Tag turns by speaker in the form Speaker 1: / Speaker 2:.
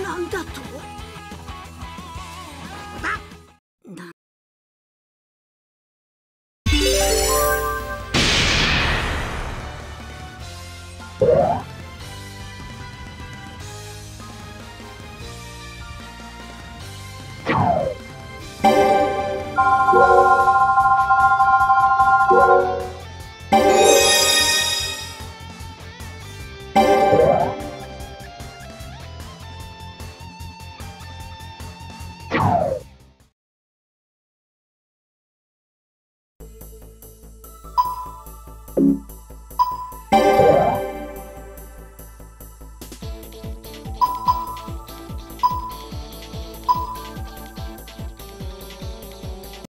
Speaker 1: なんだと？な
Speaker 2: うん